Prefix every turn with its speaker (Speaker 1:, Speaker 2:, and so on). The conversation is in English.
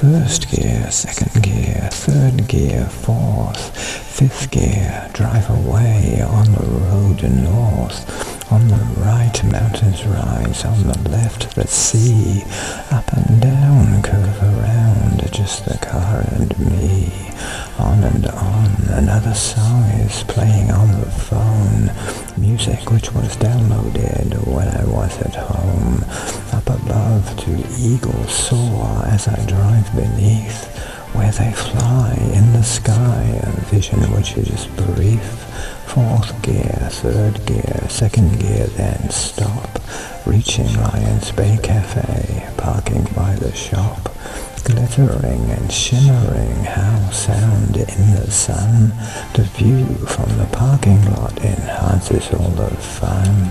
Speaker 1: First gear, second gear, third gear, fourth, fifth gear, drive away on the road north. On the right, mountains rise, on the left, the sea. Up and down, curve around, just the car and me. On and on, another song is playing on the phone. Music which was downloaded when I was at home. Two eagles soar as I drive beneath where they fly in the sky, a vision which is brief. Fourth gear, third gear, second gear, then stop. Reaching Lions Bay Cafe, parking by the shop. Glittering and shimmering, Howe Sound in the sun. The view from the parking lot enhances all the fun.